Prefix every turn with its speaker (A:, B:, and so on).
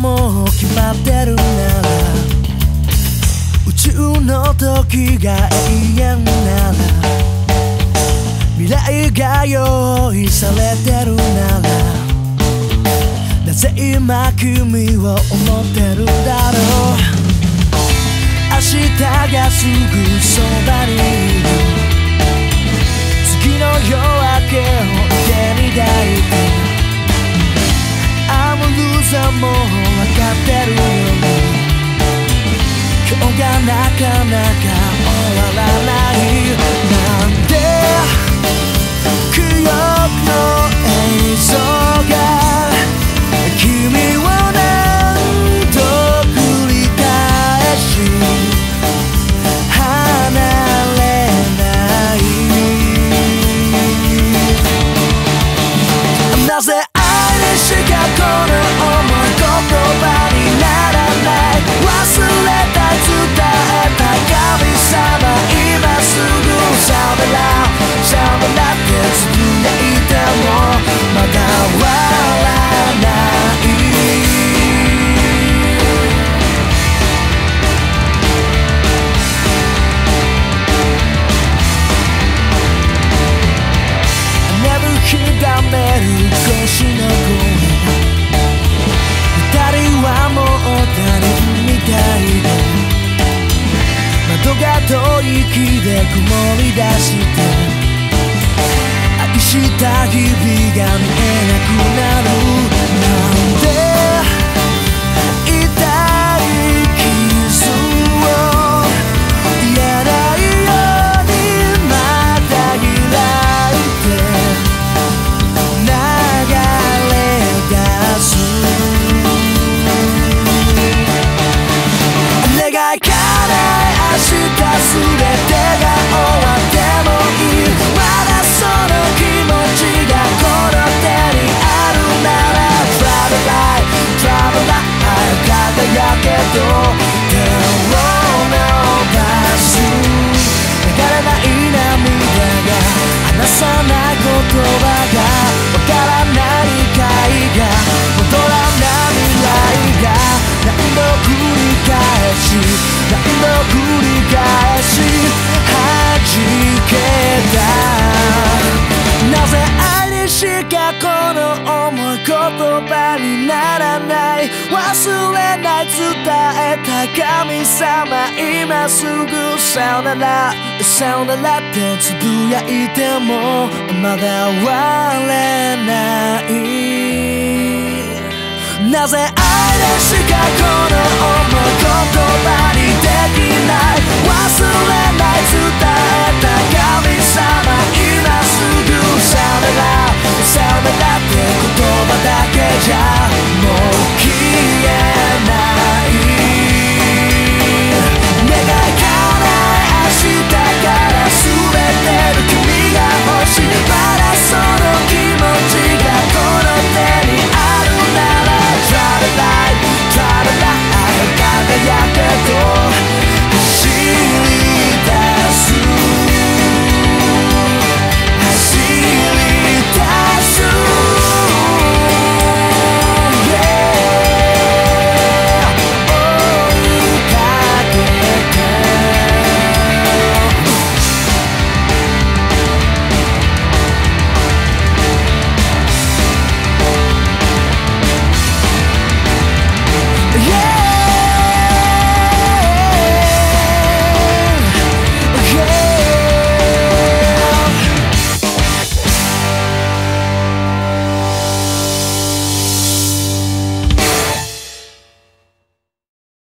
A: もう決まってるなら宇宙の時が永遠なら未来が用意されてるならなぜ今君を思ってるだろう。明日がすぐそばにいる。次の夜明けを手に抱いて I'm a loser もう分かってる遠い息で曇り出して愛した日々が見えなくなるなんで痛い傷を言えないようにまた開いて流れ出す願い叶え明日全てが終わってもいいまだその気持ちがこの手にあるなら Travel light, travel light 輝けと手を伸ばす流れない涙が離さない言葉がわからない神様今すぐさよならさよならってつぶやいてもまだ終われない。なぜ愛でしかこの思い言葉